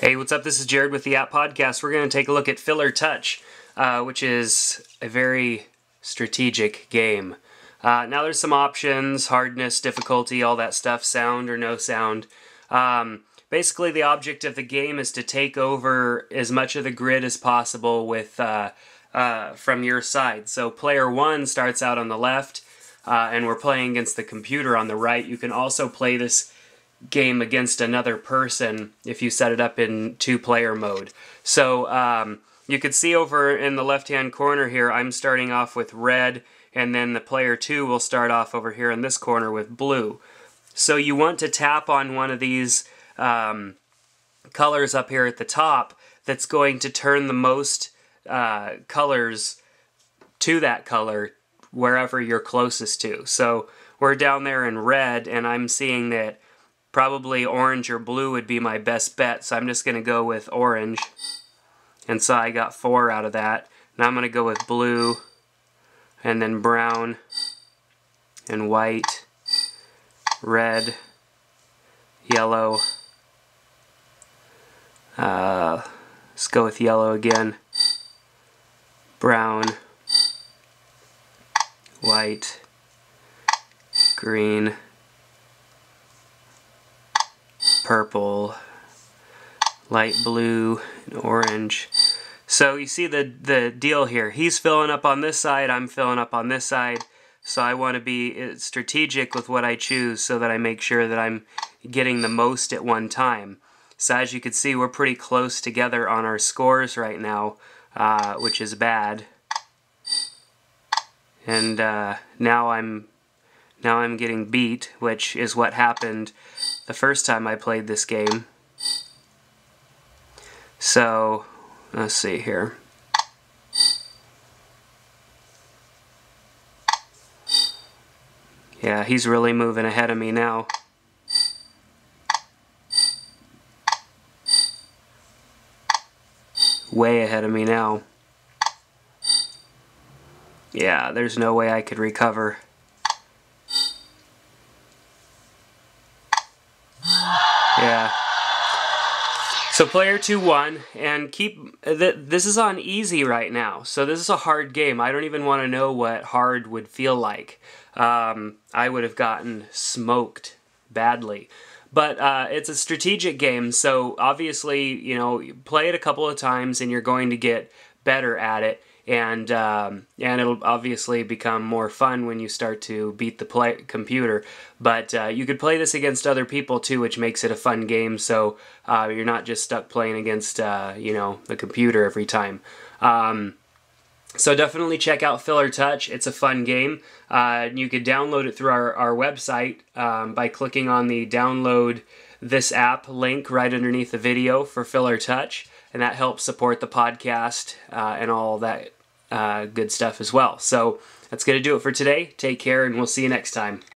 Hey, what's up? This is Jared with the App Podcast. We're going to take a look at Filler Touch, uh, which is a very strategic game. Uh, now, there's some options hardness, difficulty, all that stuff, sound or no sound. Um, basically, the object of the game is to take over as much of the grid as possible with uh, uh from your side. So, player one starts out on the left, uh, and we're playing against the computer on the right. You can also play this game against another person if you set it up in two player mode. So um, you could see over in the left hand corner here, I'm starting off with red, and then the player two will start off over here in this corner with blue. So you want to tap on one of these um, colors up here at the top that's going to turn the most uh, colors to that color wherever you're closest to. So we're down there in red, and I'm seeing that Probably orange or blue would be my best bet, so I'm just going to go with orange. And so I got four out of that. Now I'm going to go with blue, and then brown, and white, red, yellow. Uh, let's go with yellow again. Brown, white, green, purple, light blue, and orange. So you see the, the deal here. He's filling up on this side, I'm filling up on this side. So I want to be uh, strategic with what I choose so that I make sure that I'm getting the most at one time. So as you can see, we're pretty close together on our scores right now, uh, which is bad. And uh, now I'm now I'm getting beat, which is what happened the first time I played this game. So, let's see here. Yeah, he's really moving ahead of me now. Way ahead of me now. Yeah, there's no way I could recover. Yeah. So player 2 won, and keep, th this is on easy right now, so this is a hard game. I don't even want to know what hard would feel like. Um, I would have gotten smoked badly. But uh, it's a strategic game, so obviously, you know, play it a couple of times and you're going to get better at it and um, and it'll obviously become more fun when you start to beat the play computer. But uh, you could play this against other people too, which makes it a fun game. So uh, you're not just stuck playing against uh, you know the computer every time. Um, so definitely check out Filler Touch. It's a fun game. Uh, you could download it through our, our website um, by clicking on the download this app link right underneath the video for Filler Touch, and that helps support the podcast uh, and all that uh, good stuff as well. So that's going to do it for today. Take care, and we'll see you next time.